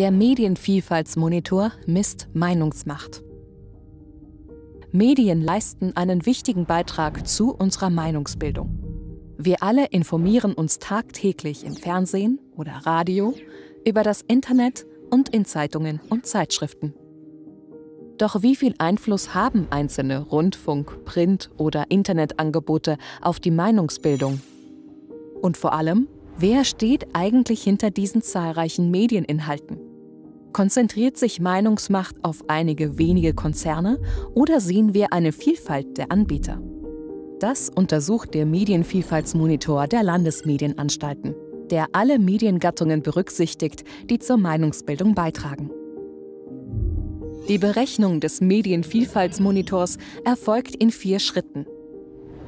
Der Medienvielfaltsmonitor misst Meinungsmacht. Medien leisten einen wichtigen Beitrag zu unserer Meinungsbildung. Wir alle informieren uns tagtäglich im Fernsehen oder Radio, über das Internet und in Zeitungen und Zeitschriften. Doch wie viel Einfluss haben einzelne Rundfunk-, Print- oder Internetangebote auf die Meinungsbildung? Und vor allem, wer steht eigentlich hinter diesen zahlreichen Medieninhalten? Konzentriert sich Meinungsmacht auf einige wenige Konzerne oder sehen wir eine Vielfalt der Anbieter? Das untersucht der Medienvielfaltsmonitor der Landesmedienanstalten, der alle Mediengattungen berücksichtigt, die zur Meinungsbildung beitragen. Die Berechnung des Medienvielfaltsmonitors erfolgt in vier Schritten.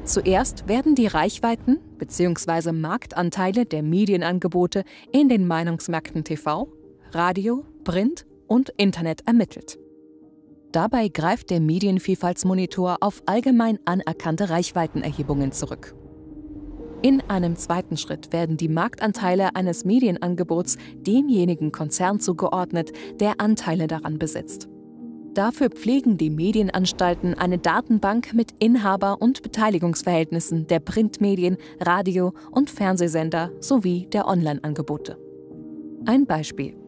Zuerst werden die Reichweiten bzw. Marktanteile der Medienangebote in den Meinungsmärkten TV, Radio, Print und Internet ermittelt. Dabei greift der Medienvielfaltsmonitor auf allgemein anerkannte Reichweitenerhebungen zurück. In einem zweiten Schritt werden die Marktanteile eines Medienangebots demjenigen Konzern zugeordnet, der Anteile daran besitzt. Dafür pflegen die Medienanstalten eine Datenbank mit Inhaber- und Beteiligungsverhältnissen der Printmedien, Radio- und Fernsehsender sowie der Online-Angebote. Ein Beispiel.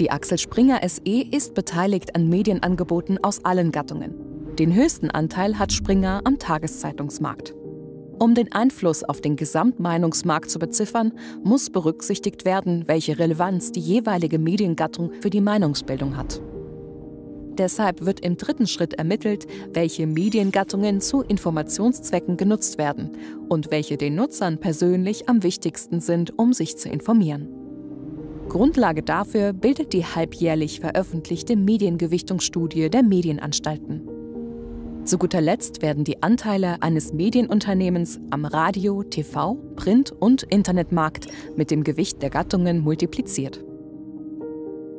Die Axel Springer SE ist beteiligt an Medienangeboten aus allen Gattungen. Den höchsten Anteil hat Springer am Tageszeitungsmarkt. Um den Einfluss auf den Gesamtmeinungsmarkt zu beziffern, muss berücksichtigt werden, welche Relevanz die jeweilige Mediengattung für die Meinungsbildung hat. Deshalb wird im dritten Schritt ermittelt, welche Mediengattungen zu Informationszwecken genutzt werden und welche den Nutzern persönlich am wichtigsten sind, um sich zu informieren. Grundlage dafür bildet die halbjährlich veröffentlichte Mediengewichtungsstudie der Medienanstalten. Zu guter Letzt werden die Anteile eines Medienunternehmens am Radio, TV, Print- und Internetmarkt mit dem Gewicht der Gattungen multipliziert.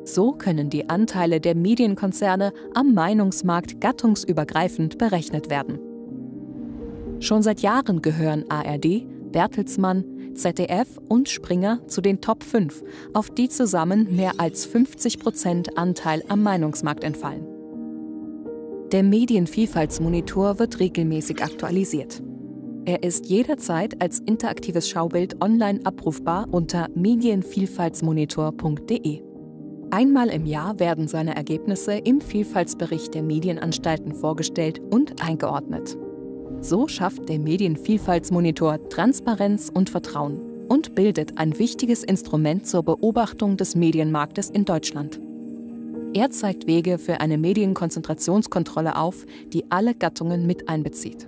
So können die Anteile der Medienkonzerne am Meinungsmarkt gattungsübergreifend berechnet werden. Schon seit Jahren gehören ARD, Bertelsmann, ZDF und Springer zu den Top 5, auf die zusammen mehr als 50 Prozent Anteil am Meinungsmarkt entfallen. Der Medienvielfaltsmonitor wird regelmäßig aktualisiert. Er ist jederzeit als interaktives Schaubild online abrufbar unter medienvielfaltsmonitor.de. Einmal im Jahr werden seine Ergebnisse im Vielfaltsbericht der Medienanstalten vorgestellt und eingeordnet. So schafft der Medienvielfaltsmonitor Transparenz und Vertrauen und bildet ein wichtiges Instrument zur Beobachtung des Medienmarktes in Deutschland. Er zeigt Wege für eine Medienkonzentrationskontrolle auf, die alle Gattungen mit einbezieht.